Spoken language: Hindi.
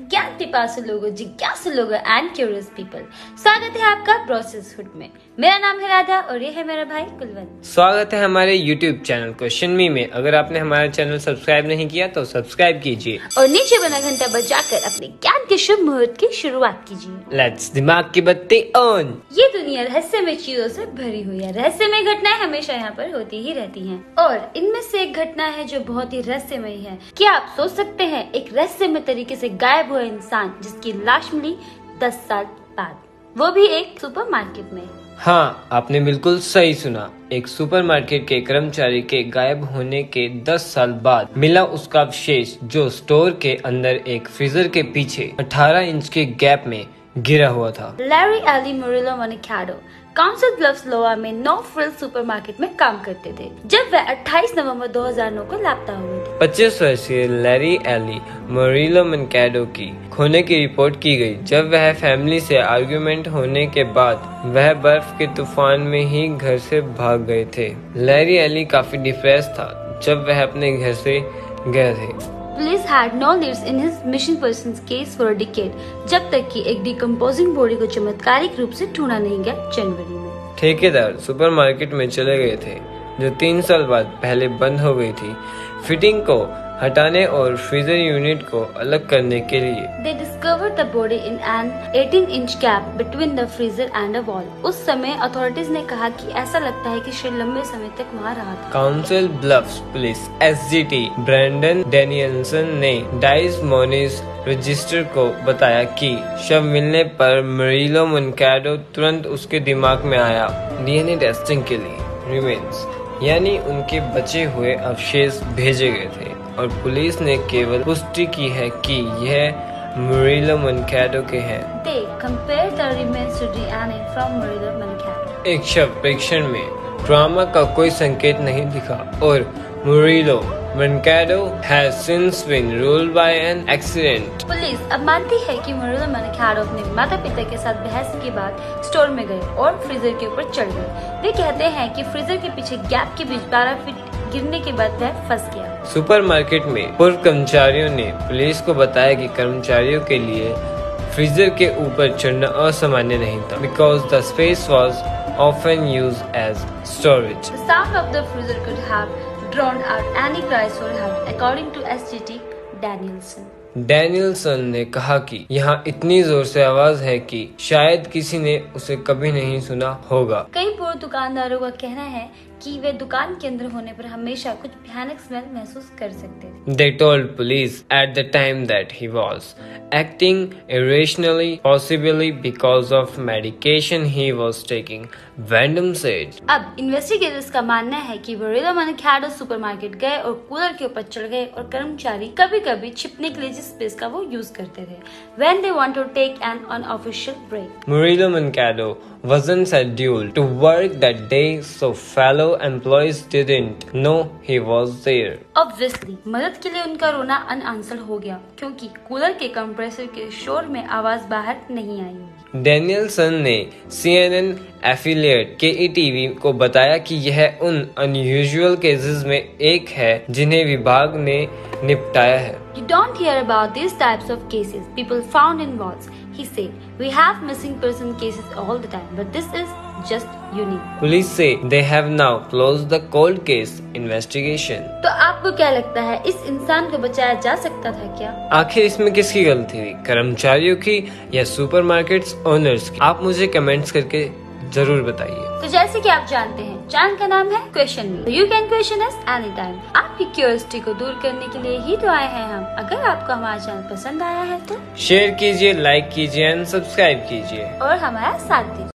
ज्ञान पिपासु लोगों जिज्ञासु लोगों एंड क्यूरियस पीपल स्वागत है आपका प्रोसेस हुड में। मेरा नाम है राधा और ये है मेरा भाई कुलवंत। स्वागत है हमारे यूट्यूब चैनल क्वेश्चन मी में। अगर आपने हमारा चैनल सब्सक्राइब नहीं किया तो सब्सक्राइब कीजिए। और नीचे बना घंटा बजाकर अपने ज्ञान के शुभ मुहूर्त की शुरुआत कीजिए। लेट्स दिमाग की बत्ती ऑन ये दुनिया रहस्यमय चीज़ों से भरी हुई है। रहस्यमय घटनाएँ हमेशा यहाँ पर होती ही रहती हैं। और इनमें से एक घटना है जो बहुत ही रहस्यमय है। क्या आप सोच सकते हैं एक रहस्यमय तरीके से गायब हुआ इंसान जिसकी लाश मिली दस साल बाद। वो भी एक सुपरमार्केट में। हाँ आपने बिल्कुल सही सुना। एक सुपरमार्केट के कर्मचारी के गायब होने के 10 साल बाद मिला उसका अवशेष, जो स्टोर के अंदर एक फ्रीजर के पीछे 18 इंच के गैप में गिरा हुआ था। Larry Eli Murillo Moncada Council Bluffs Iowa में नो फ्रिल सुपरमार्केट में काम करते थे जब वह 28 नवंबर 2009 को लापता हुए थे। 25 वर्षीय लैरी एली मोरिलो मनकैडो की खोने की रिपोर्ट की गई जब वह फैमिली से आर्गुमेंट होने के बाद वह बर्फ़ के तूफ़ान में ही घर से भाग गए थे। लैरी एली काफ़ी डिप्रेस था जब वह अपने घर से गए थे। Police had no leads in his missing person case for decade जब तक कि एक डिकम्पोजिंग बॉडी को चमत्कारिक रूप से ढूंढा नहीं गया जनवरी में। ठेकेदार सुपरमार्केट में चले गए थे, जो तीन साल बाद पहले बंद हो गई थी। फिटिंग को हटाने और फ्रीजर यूनिट को अलग करने के लिए। They discovered the body in an 18 inch gap between the freezer and a wall. उस समय अथॉरिटीज ने कहा कि ऐसा लगता है कि शव लंबे समय तक वहाँ रहा था। Council Bluffs police S G T Brandon Danielson ने डाइस मोनिस रजिस्टर को बताया कि शव मिलने पर मरीलो मुनकैडो तुरंत उसके दिमाग में आया। डीएनए टेस्टिंग के लिए रिमेन्स यानी उनके बचे हुए अवशेष भेजे गए थे। और पुलिस ने केवल पुष्टि की है कि यह मुरिलो मनकैडो के हैं। They compared the remains to DNA from Murilo Mancato. एक शव परीक्षण में ट्रामा का कोई संकेत नहीं दिखा और Murillo Moncada has since been ruled by an accident police अब मानती है कि मुरुला मनखारो अपने माता पिता के साथ बहस के बाद स्टोर में गए और फ्रीजर के ऊपर चढ़ गए वे कहते हैं कि फ्रीजर के पीछे गैप के बीच 12 फीट गिरने के बाद वह फंस गया। सुपरमार्केट में पूर्व कर्मचारियों ने पुलिस को बताया कि कर्मचारियों के लिए फ्रीजर के ऊपर चढ़ना असामान्य नहीं था because the space was often used as storage. The sound of the freezer could have drowned out any cries for help, according to SGT Danielson. Danielson ने कहा कि यहाँ इतनी ज़ोर से आवाज़ है कि शायद किसी ने उसे कभी नहीं सुना होगा कई पूर्व दुकानदारों का कहना है कि वे दुकान के अंदर होने पर हमेशा कुछ भयानक स्मेल महसूस कर सकते थे। They told police at the time that he was acting irrationally possibly because of medication he was taking Vandam said अब इन्वेस्टिगेटर्स का मानना है कि वरीदा मन खैडो सुपरमार्केट गए और कूलर के ऊपर चढ़ गए और कर्मचारी कभी कभी छिपने के लिए जिस स्पेस का वो यूज़ करते थे। When they want to take an unofficial break Murillo Moncada wasn't scheduled to work that day so fellow employees didn't know he was there. Obviously, मदद के लिए उनका रोना अनआंसर्ड हो गया क्योंकि कूलर के कंप्रेसर के शोर में आवाज़ बाहर नहीं आई होगी डेनियलसन ने CNN एफिलिएट के ई टीवी को बताया कि यह उन अनयूजुअल केसेस में एक है जिन्हें विभाग ने निपटाया है You don't hear about these types of cases people found in vaults. He said, we have missing person cases all the time, but this is just unique. Police say they have now closed the cold case investigation. तो आपको क्या लगता है इस इंसान को बचाया जा सकता था क्या आखिर इसमें किसकी गलती थी कर्मचारियों की या सुपरमार्केट्स ओनर्स की आप मुझे कमेंट्स करके ज़रूर बताइए। तो जैसे कि आप जानते हैं चैनल का नाम है question me you can question us any time आपकी क्यूरियोसिटी को दूर करने के लिए ही तो आए हैं हम। अगर आपको हमारा चैनल पसंद आया है तो। शेयर कीजिए लाइक कीजिए एंड सब्सक्राइब कीजिए। और हमारा साथ दीजिए।